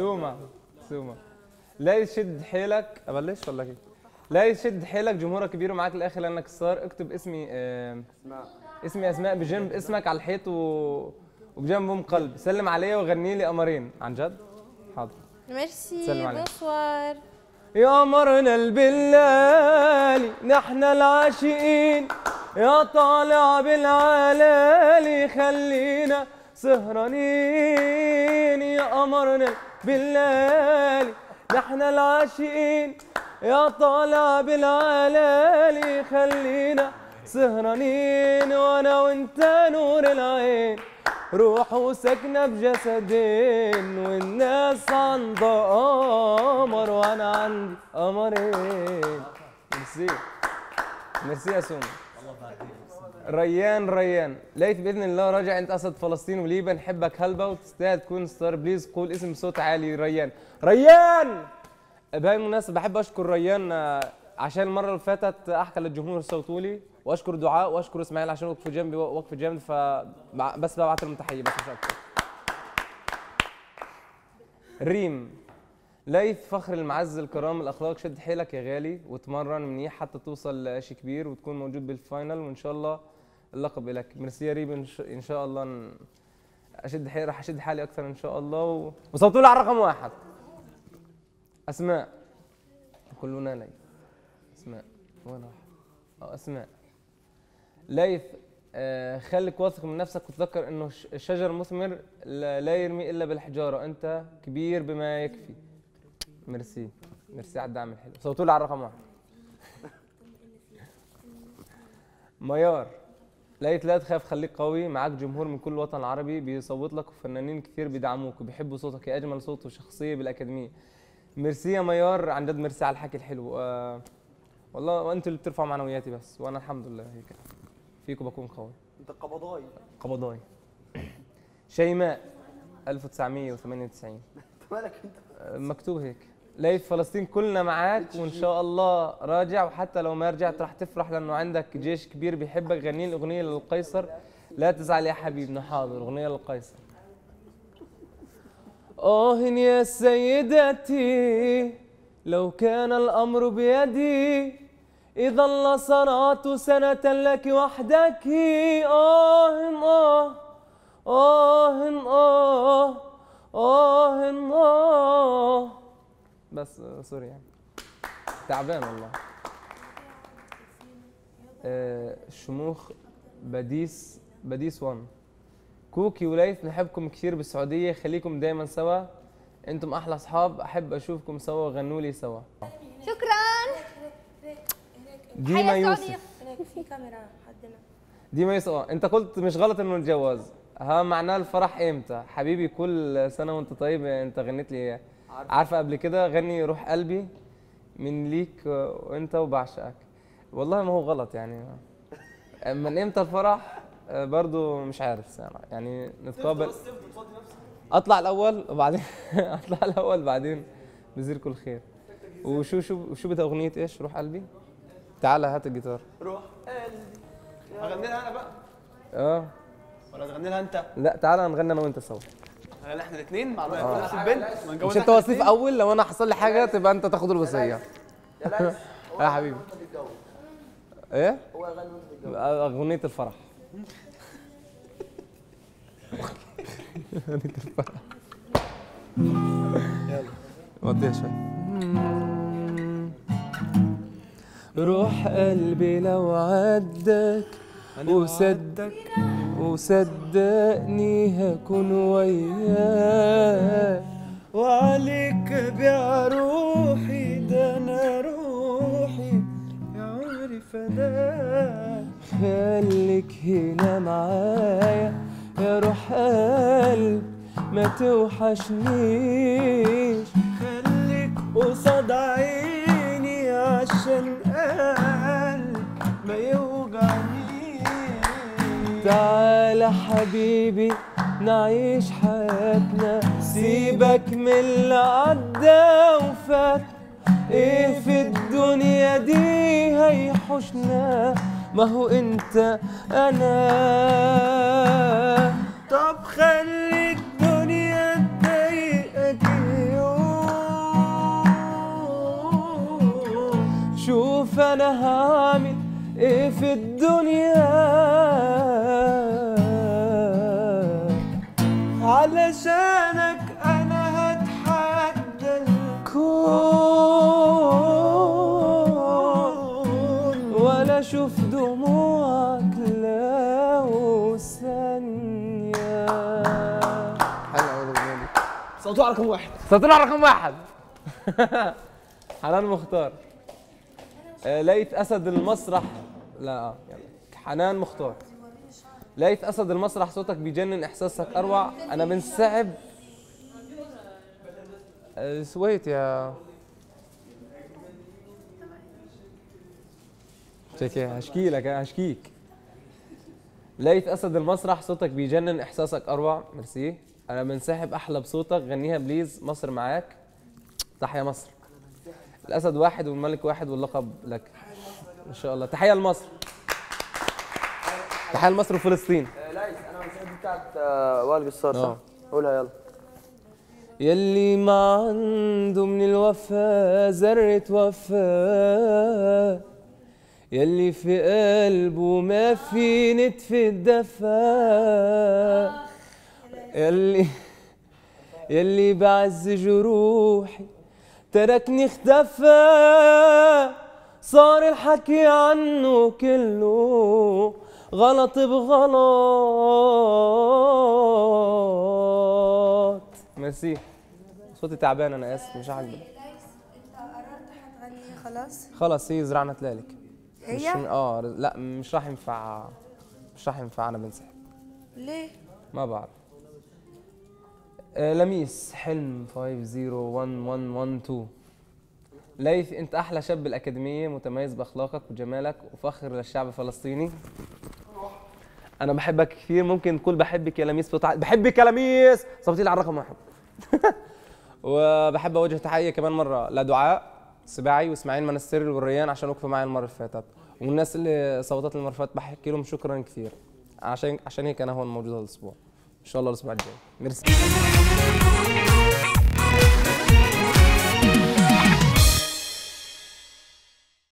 سومة سومة. لا يشد حيلك أبلش ولا كيف؟ لا يشد حيلك جمهورك كبير ومعاك الآخر لأنك ستار اكتب اسمي آه اسمي أسماء بجنب اسمك على الحيط و... وبجنبهم قلب. سلم عليا وغني لي قمرين. عن جد؟ حاضر. merci. bonsoir. يا قمرنا اللالي نحن العاشقين. يا طالع بالعلالي خلينا سهرانين. يا قمرنا البلالي نحن العاشقين يا طالع بالعلالي خلينا سهرانين وأنا وانت نور العين. روح وسكنة بجسدين والناس عندها قمر وأنا عندي قمرين ميرسي ميرسي يا سومة ريان ريان. لقيت بإذن الله راجع أنت أسد فلسطين وليبيا. نحبك هلبة وتستاهل تكون ستار. please قول اسم بصوت عالي. ريان. ريان! بهاي المناسبة بحب أشكر ريان آه، عشان المرة اللي فاتت أحكى للجمهور صوتوا لي. وأشكر دعاء وأشكر إسماعيل عشان وقفوا جنبي وقف جامد بس ببعت لهم تحية بس مش أكتر. ريم. ليث فخر المعز الكرام الأخلاق شد حيلك يا غالي وتمرن منيح حتى توصل لشيء كبير وتكون موجود بال final وإن شاء الله اللقب لك ميرسي يا ريم إن شاء الله أشد حيلي راح أشد حالي أكثر إن شاء الله. وصوتوا لي على رقم واحد. أسماء. كلنا ليث. أسماء. وين راح؟ آه أسماء. ليث آه خليك واثق من نفسك وتذكر إنه الش- الشجر مثمر لا يرمي إلا بالحجارة. أنت كبير بما يكفي. merci. merci على الدعم الحلو. صوتوا لي على الرقم واحد ميار لقيت لا تخاف خليك قوي. معاك جمهور من كل الوطن العربي بيصوت لك وفنانين كثير بيدعموك وبيحبوا صوتك. يا أجمل صوت وشخصية بالأكاديمية. ميرسي يا ميار عن جد ميرسي على الحكي الحلو. آه والله وأنتوا اللي بترفعوا معنوياتي بس وأنا الحمد لله هيك. فيكم بكون قوي. أنت قبضاي. قبضاي. شيماء 1998 مالك أنت؟ آه، مكتوب هيك. ليث فلسطين كلنا معاك وإن شاء الله راجع. وحتى لو ما رجعت راح تفرح لأنه عندك جيش كبير بيحبك. غني لي اغنيه للقيصر. لا تزعل يا حبيبنا حاضر. اغنيه للقيصر. آه يا سيدتي لو كان الأمر بيدي إذا لصنعت سنة لك وحدك. آه آه آه آه آه آه بس آه، سوري يعني. تعبان والله. آه، شموخ بديس بديس وان. كوكي وليث نحبكم كثير بالسعودية. خليكم دايما سوا. أنتم أحلى أصحاب. أحب أشوفكم سوا. غنوا لي سوا. شكرا. ديما يوسف. هناك في كاميرا حدنا. ديما يوسف. آه، أنت قلت مش غلط إنه نتجوز. ها معناه الفرح إمتى؟ حبيبي كل سنة وأنت طيب أنت غنيت لي عارفة قبل كده غني روح قلبي من ليك وأنت وبعشقك. والله ما هو غلط يعني. من إمتى الفرح؟ برضو مش عارف. يعني نتقابل. أطلع الأول وبعدين أطلع الأول بعدين بزير كل خير. وشو شو شو بدها أغنية إيش؟ روح قلبي. تعال هات الجيتار. روح قلبي. هغني لها أنا بقى. آه. ولا تغني لها انت؟ لا تعال نغني أنا وانت سوا. هل إحنا الاثنين مع نفس البنت. ما نجوز مش انت وصيف اول؟ لو أنا حصل لي حاجة تبقى انت تاخد الوصية. يا حبيبي. إيه؟ هو يغني وانت تتجوز. اغنية الفرح. اغنية الفرح. يلا. وديها شوي روح قلبي لو عدك وصدق وصدقني هكون وياك. وعليك بيع روحي ده أنا روحي. يا عمري فداك خليك هنا معايا. يا روح قلب ما توحشنيش. خليك قصاد عيني عشان قلب ما يوجعنيش. يلا حبيبي نعيش حياتنا. سيبك من اللي عدى وفات. إيه في الدنيا دي هيحوشنا ما هو أنت أنا. طب خلي الدنيا تضايقك اليوم شوف أنا هعمل إيه في الدنيا علشانك أنا هتحدى الكون. ولا أشوف دموعك لو ثانية. حلو دي. صوتوها رقم واحد. سطلع رقم واحد. حنان مختار. آه، ليث أسد المسرح. لا آه، يلا. حنان مختار. ليث أسد المسرح صوتك بيجنن إحساسك أروع. أنا بنسعب آه، سويت يا شكي هشكي لك هشكيك. ليث أسد المسرح صوتك بيجنن إحساسك أروع. ميرسي أنا بنسحب أحلى بصوتك غنيها بليز. مصر معاك. تحيا مصر. الأسد واحد والملك واحد واللقب لك. إن شاء الله. تحيه لمصر. تحيه لمصر وفلسطين. لايس أنا والسيد بتاعت آه، وائل قصار آه. صح؟ قولها يلا. يلي ما عنده من الوفا ذرة وفا. يلي في قلبه ما في نتفة دفا يلي يلي بعز جروحي تركني اختفى. صار الحكي عنه كله. غلط بغلط. ميرسي. صوتي تعبان أنا آسف مش عاجبك. أنت قررت هتغني خلاص؟ خلاص هي زرعنا تلالك مش هي؟ آه لا مش راح ينفع مش راح ينفعنا بنسحب ليه؟ ما بعرف. آه لميس حلم 501112 ليث أنت أحلى شاب بالأكاديمية متميز بأخلاقك وجمالك وفخر للشعب الفلسطيني. أنا بحبك كثير ممكن تقول بحبك يا لميس. بحبك يا لميس صوتي على الرقم واحد. وبحب أوجه تحية كمان مرة لدعاء سباعي وإسماعيل منستري والريان عشان وقفوا معي المرة اللي فاتت. والناس اللي صوتت المرة اللي فاتت بحكي لهم شكرا كثير عشان عشان هيك أنا هون موجود هذا الأسبوع. إن شاء الله الأسبوع الجاي. ميرسي.